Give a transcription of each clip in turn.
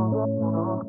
Another,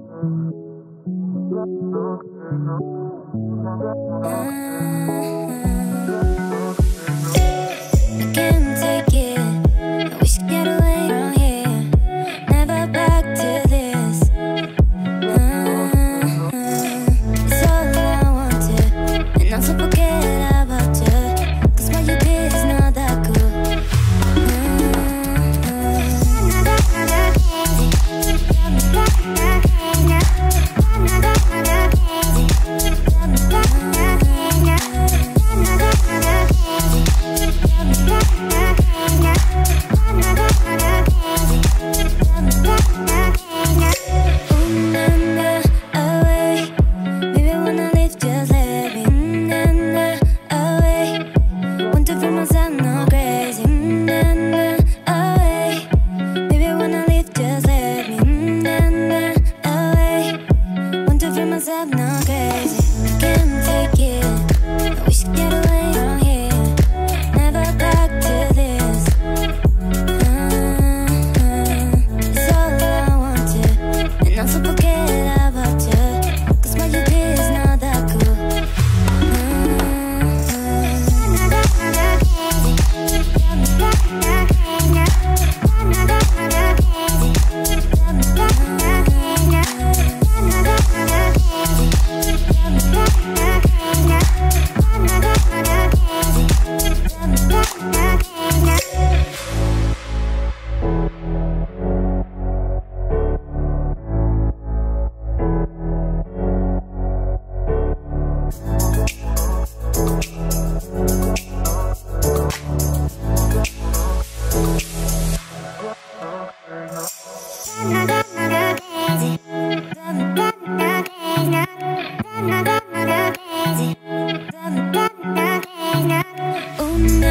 wonder